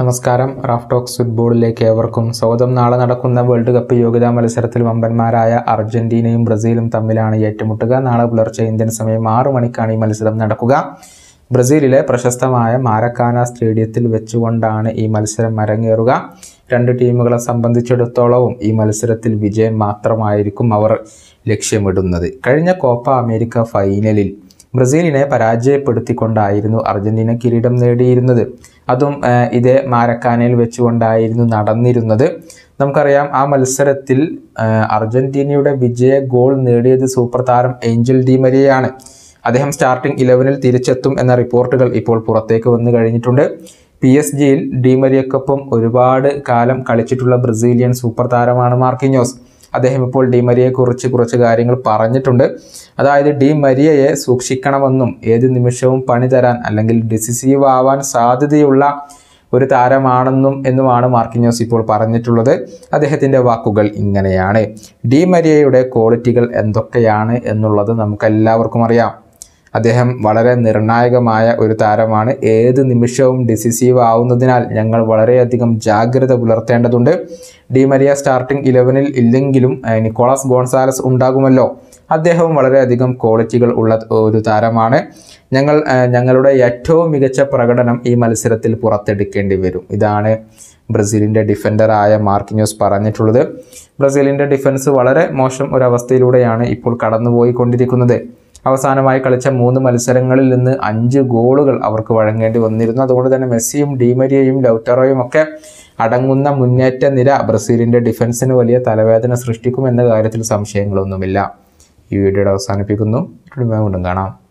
നമസ്കാരം. Raf talks ഫുട്ബോളിലേക്ക് ഏവർക്കും സ്വാഗതം. നാളെ നടക്കുന്ന വേൾഡ് കപ്പ് യോഗ്യതാ മത്സരത്തിൽ വമ്പന്മാരായ അർജന്റീനയും ബ്രസീലും തമ്മിലാണ് ഏറ്റുമുട്ടുക. നാളെ പുലർച്ചെ ഇന്ത്യൻ സമയം ആറു മണിക്കാണ് ഈ മത്സരം നടക്കുക. ബ്രസീലിലെ പ്രശസ്തമായ മാരക്കാന സ്റ്റേഡിയത്തിൽ വെച്ചുകൊണ്ടാണ് ഈ മത്സരം അരങ്ങേറുക. രണ്ട് ടീമുകളെ സംബന്ധിച്ചിടത്തോളവും ഈ മത്സരത്തിൽ വിജയം മാത്രമായിരിക്കും അവർ ലക്ഷ്യമിടുന്നത്. കഴിഞ്ഞ കോപ്പ അമേരിക്ക ഫൈനലിൽ ബ്രസീലിനെ പരാജയപ്പെടുത്തിക്കൊണ്ടായിരുന്നു അർജന്റീന കിരീടം നേടിയിരുന്നത്. അതും ഇതേ മാരക്കാനയിൽ വെച്ചുകൊണ്ടായിരുന്നു നടന്നിരുന്നത്. നമുക്കറിയാം ആ മത്സരത്തിൽ അർജന്റീനയുടെ വിജയ ഗോൾ നേടിയത് സൂപ്പർ താരം ഏഞ്ചൽ ഡി മരിയയാണ്. അദ്ദേഹം സ്റ്റാർട്ടിംഗ് ഇലവനിൽ തിരിച്ചെത്തും എന്ന റിപ്പോർട്ടുകൾ ഇപ്പോൾ പുറത്തേക്ക് വന്നു കഴിഞ്ഞിട്ടുണ്ട്. പി എസ് ജിയിൽ ഡിമരിയക്കൊപ്പം ഒരുപാട് കാലം കളിച്ചിട്ടുള്ള ബ്രസീലിയൻ സൂപ്പർ താരമാണ് മാർക്കിഞ്ഞോസ് അദ്ദേഹം ഇപ്പോൾ ഡി മരിയയെക്കുറിച്ച് കുറച്ച് കാര്യങ്ങൾ പറഞ്ഞിട്ടുണ്ട്. അതായത് ഡി മരിയയെ സൂക്ഷിക്കണമെന്നും ഏത് നിമിഷവും പണി തരാൻ അല്ലെങ്കിൽ ഡിസിസീവ് ആവാൻ സാധ്യതയുള്ള ഒരു താരമാണെന്നും എന്നുമാണ് മാർക്കിഞ്ഞോസ് ഇപ്പോൾ പറഞ്ഞിട്ടുള്ളത്. അദ്ദേഹത്തിന്റെ വാക്കുകൾ ഇങ്ങനെയാണ്. ഡി മരിയയുടെ ക്വാളിറ്റികൾ എന്തൊക്കെയാണ് എന്നുള്ളത് നമുക്കെല്ലാവർക്കും അറിയാം. അദ്ദേഹം വളരെ നിർണായകമായ ഒരു താരമാണ്. ഏത് നിമിഷവും ഡിസിസീവ് ആവുന്നതിനാൽ ഞങ്ങൾ വളരെയധികം ജാഗ്രത പുലർത്തേണ്ടതുണ്ട്. ഡിമരിയ സ്റ്റാർട്ടിംഗ് ഇലവനിൽ ഇല്ലെങ്കിലും നിക്കോളാസ് ഗോൺസാലസ് ഉണ്ടാകുമല്ലോ. അദ്ദേഹവും വളരെയധികം ക്വാളിറ്റികൾ ഉള്ള ഒരു താരമാണ്. ഞങ്ങൾ ഞങ്ങളുടെ ഏറ്റവും മികച്ച പ്രകടനം ഈ മത്സരത്തിൽ പുറത്തെടുക്കേണ്ടി വരും. ഇതാണ് ബ്രസീലിന്റെ ഡിഫൻഡറായ മാർക്കിഞ്ഞോസ് പറഞ്ഞിട്ടുള്ളത്. ബ്രസീലിന്റെ ഡിഫൻസ് വളരെ മോശം ഒരവസ്ഥയിലൂടെയാണ് ഇപ്പോൾ കടന്നുപോയിക്കൊണ്ടിരിക്കുന്നത്. അവസാനമായി കളിച്ച മൂന്ന് മത്സരങ്ങളിൽ നിന്ന് അഞ്ച് ഗോളുകൾ അവർക്ക് വഴങ്ങേണ്ടി വന്നിരുന്നു. അതുകൊണ്ട് തന്നെ മെസ്സിയും ഡീമരിയയും ലൗറ്ററോയും ഒക്കെ അടങ്ങുന്ന മുന്നേറ്റ നിര ബ്രസീലിന്റെ ഡിഫൻസിന് വലിയ തലവേദന സൃഷ്ടിക്കും എന്ന കാര്യത്തിൽ സംശയങ്ങളൊന്നുമില്ല. ഈ വീഡിയോയുടെ അവസാനിപ്പിക്കുന്നു. വീണ്ടും കാണാം.